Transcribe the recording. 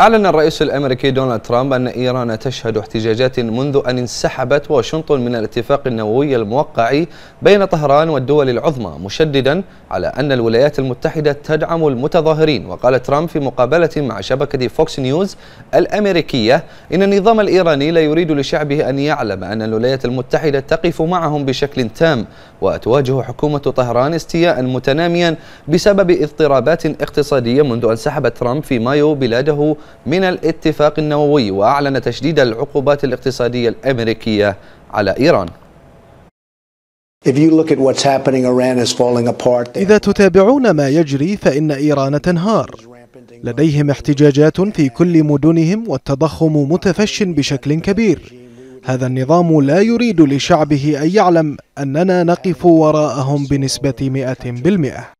أعلن الرئيس الأمريكي دونالد ترامب أن إيران تشهد احتجاجات منذ أن انسحبت واشنطن من الاتفاق النووي الموقع بين طهران والدول العظمى مشددا على أن الولايات المتحدة تدعم المتظاهرين. وقال ترامب في مقابلة مع شبكة فوكس نيوز الأمريكية إن النظام الإيراني لا يريد لشعبه أن يعلم أن الولايات المتحدة تقف معهم بشكل تام وتواجه حكومة طهران استياء متناميا بسبب اضطرابات اقتصادية منذ أن سحب ترامب في مايو بلاده من الاتفاق النووي وأعلن تشديد العقوبات الاقتصادية الأمريكية على إيران. إذا تتابعون ما يجري فإن إيران تنهار. لديهم احتجاجات في كل مدنهم والتضخم متفش بشكل كبير. هذا النظام لا يريد لشعبه أن يعلم أننا نقف وراءهم بنسبة 100%